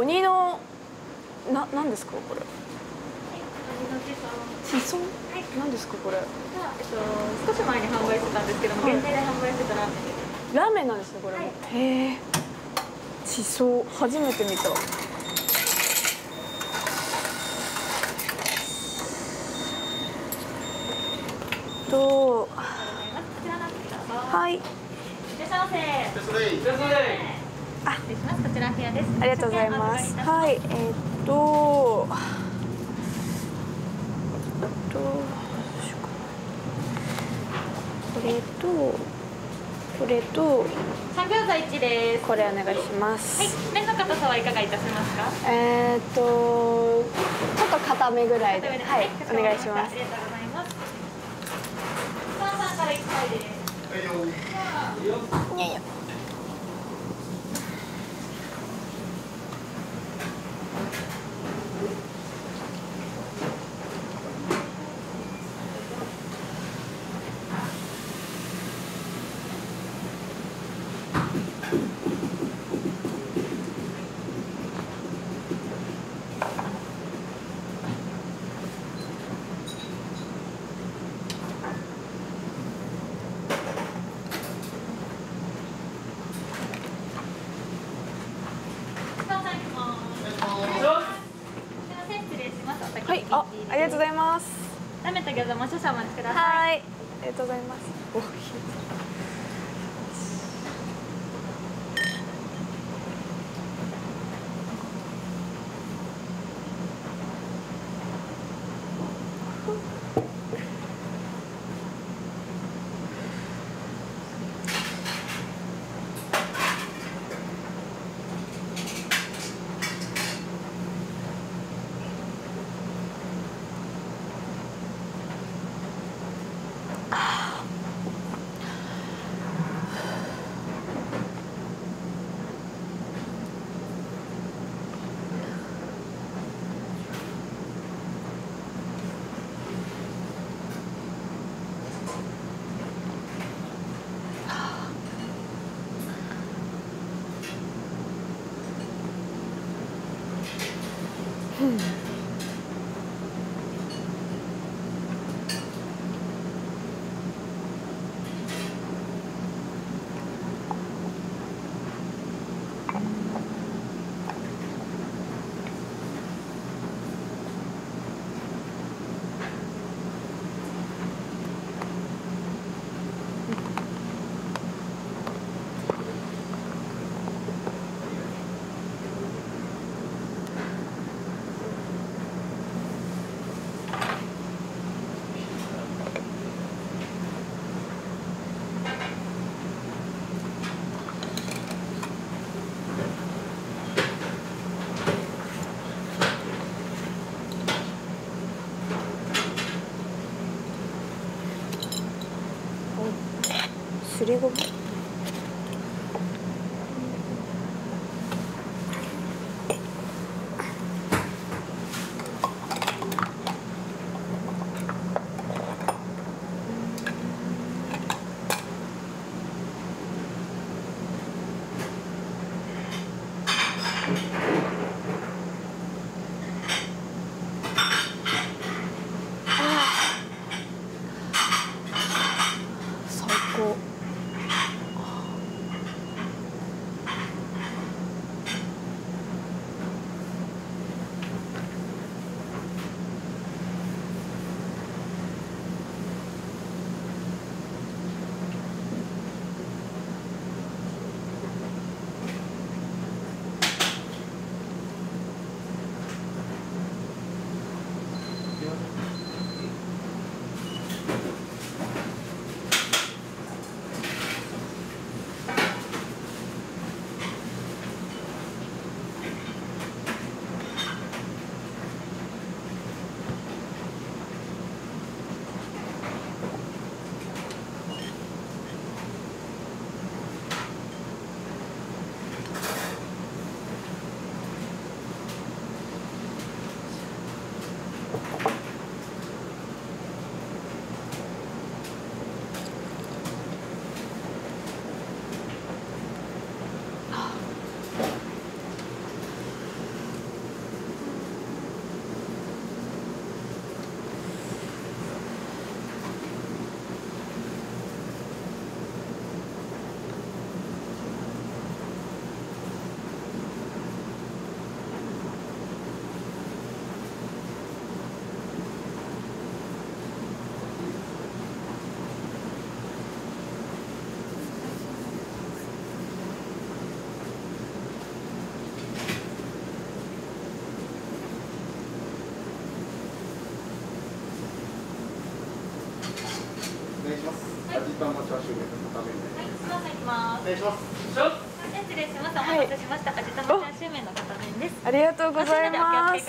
鬼のななんですかこれ。地層なんですかこれ。えっと、少し前に販売してたんですけども、はい。限定で販売してたラーメンです。ラーメンなんですねこれ。も、はい。へえ。地層初めて見た。とはい。いらっしゃいませ。いらっしゃいませ失礼します。こちら部屋です。ありがとうございますはいえーっとえっとこれとこれとりいたします。三餃子一です。これお願いします、はい、麺の硬さはいかがいたしますか？えーっとちょっと固めぐらいで、はい、お願いしますありがとうございます。三さんから一杯です。はいよいやいや三さん行きます。すみません、失礼します。お先はいあありがとうございます冷めた餃子も少々お待ちください。はいありがとうございますおすり願いします。失礼します。お待たせしました。味玉のです。ありがとうございおます。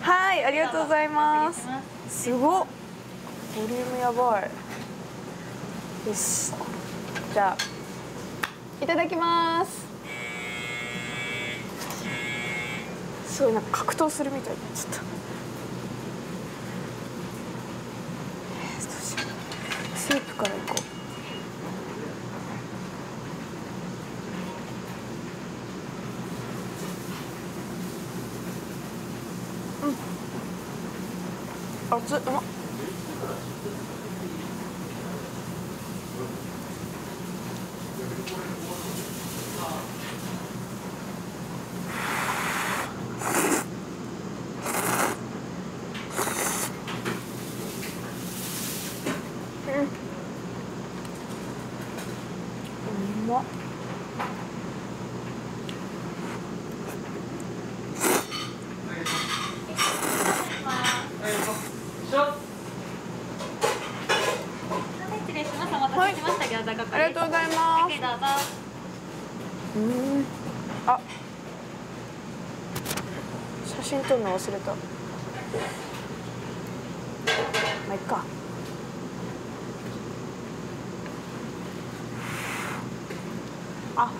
はい。ありがとうございますす。すごっ。ボリュームやばい。よし。じゃあいただきます。すごいなんか格闘するみたいになっちゃったえーどうしようスープからいこう熱うまっうんうまっ失礼します。お待たせしました。餃子係です。ありがとうございますはい、どうぞ。うんあ写真撮るの忘れた。まあいっか。あ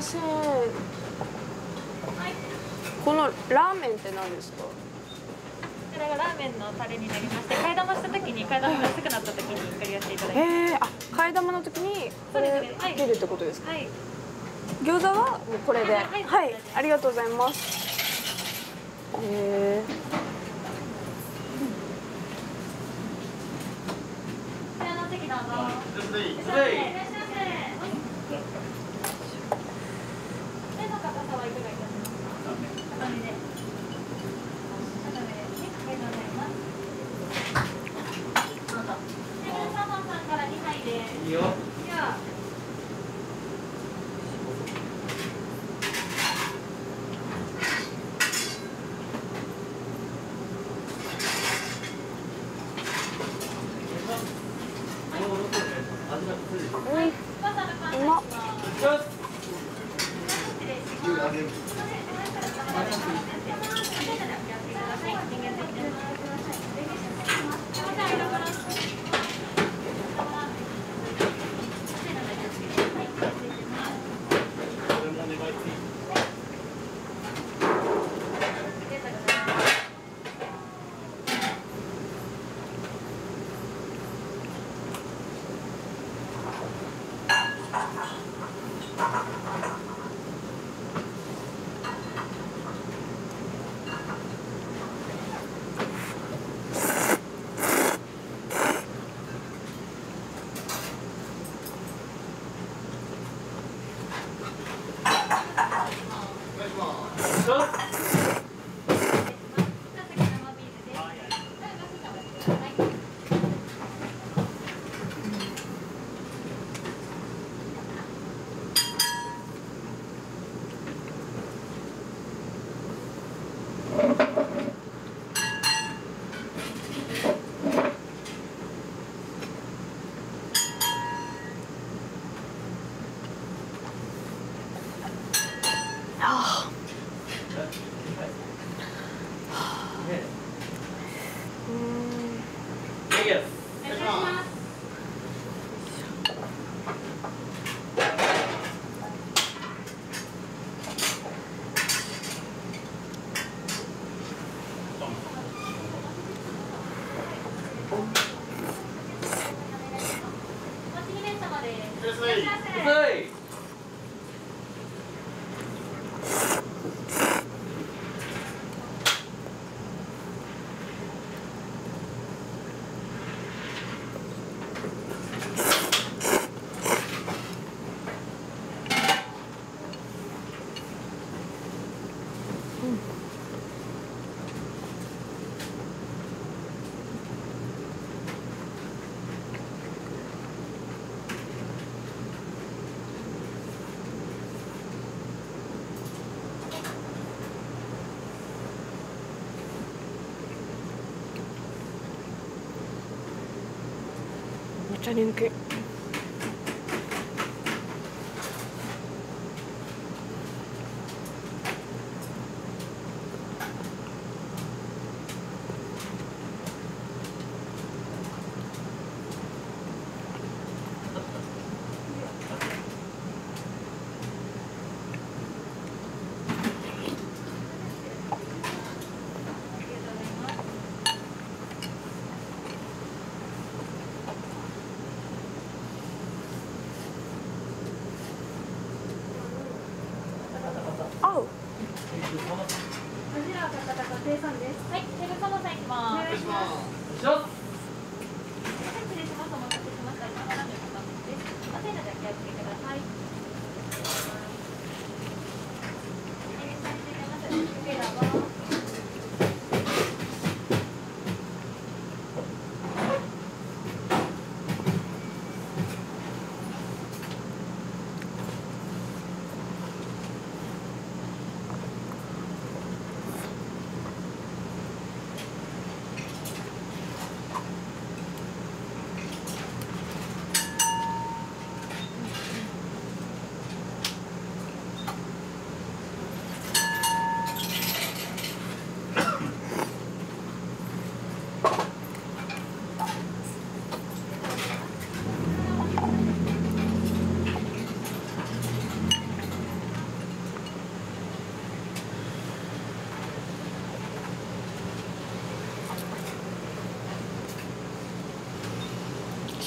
ませんこのラーメンって何ですか？これがラーメンのタレになりまして替え玉した時に替え玉が薄くなった時に繰りやっていただいて。えー、あ替え玉の時にこれね。はい。出るってことですか？はい。餃子はもうこれで。ははい。い、はいありがとうございます。えこちらのお席どうぞはいいらっしゃいませ手の硬 I didn't get.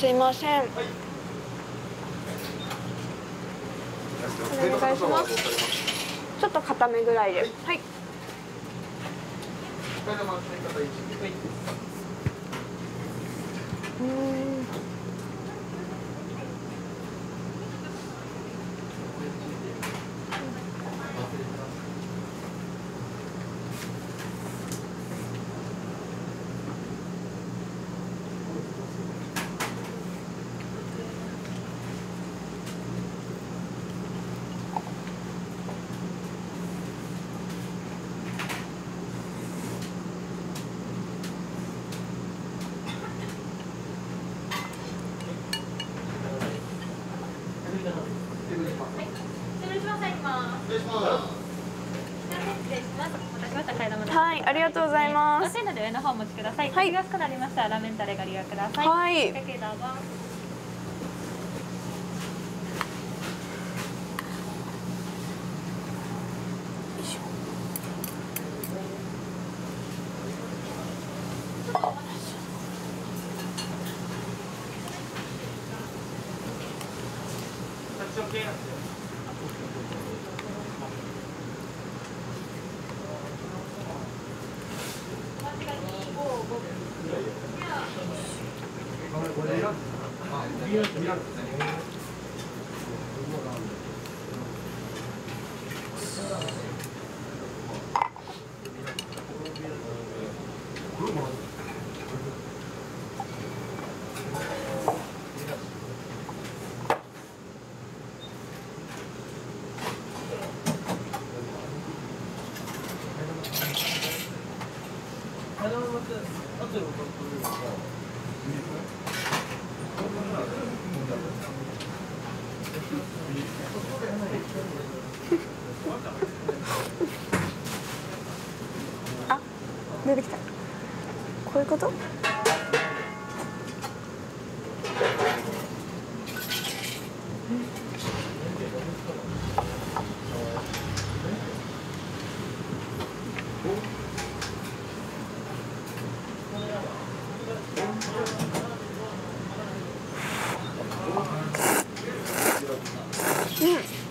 すいません、はい、お願いします。ちょっと固めぐらいで。はい、はい。がとうございます。熱いので上の方お持ちください。はい。安くなりましたらラーメンタレが利用ください。はい。う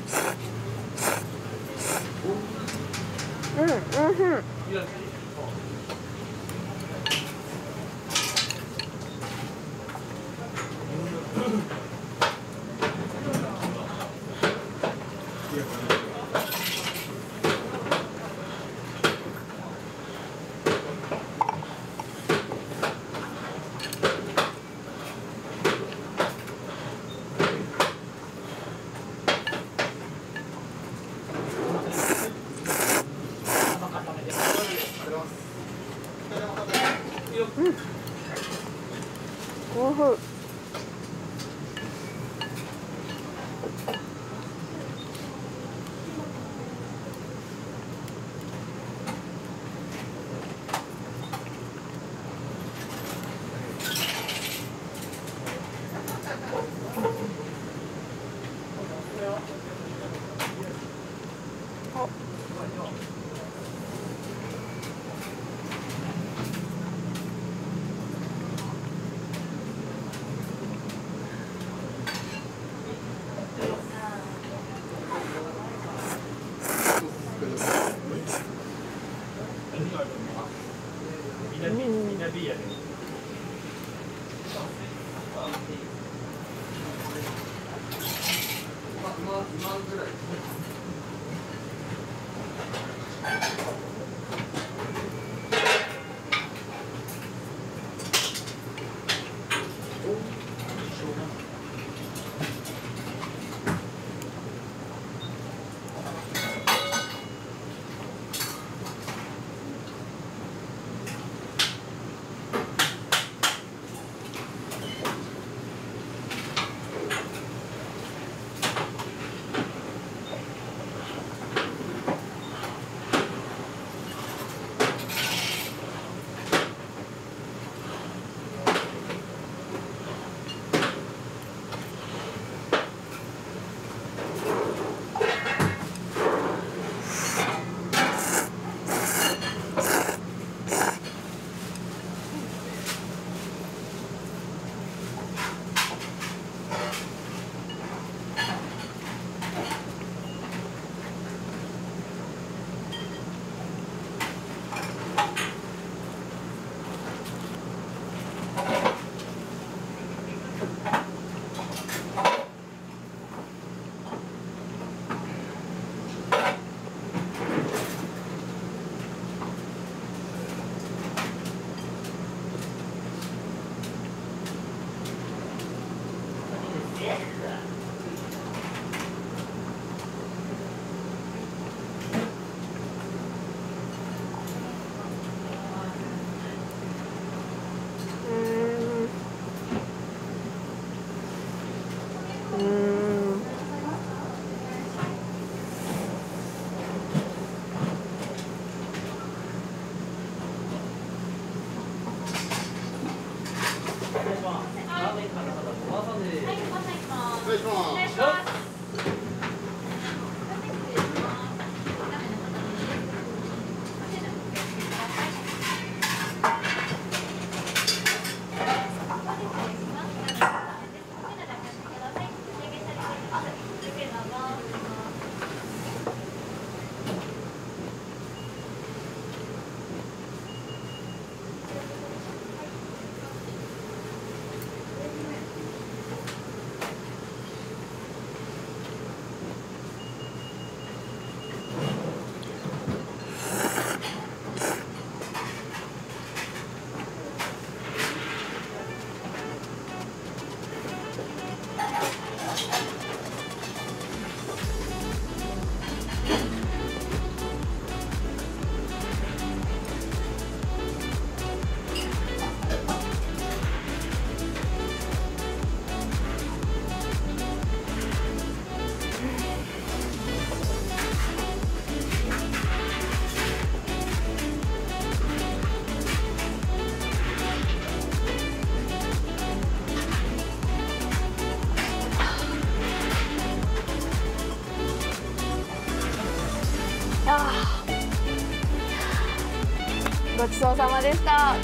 ごちそうさまでした。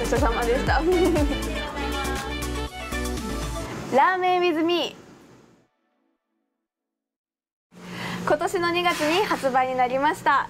ごちそうさまでした。ラーメン with me 今年の2月に発売になりました。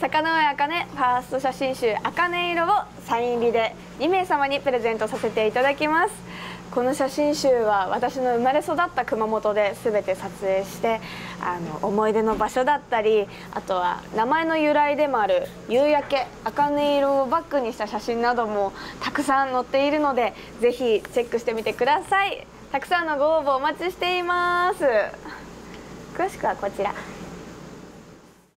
坂上茜ファースト写真集「茜色」をサイン入りで2名様にプレゼントさせていただきます。この写真集は私の生まれ育った熊本で全て撮影してあの思い出の場所だったりあとは名前の由来でもある夕焼け茜色をバックにした写真などもたくさん載っているのでぜひチェックしてみてください。たくさんのご応募お待ちしています。詳しくはこちら。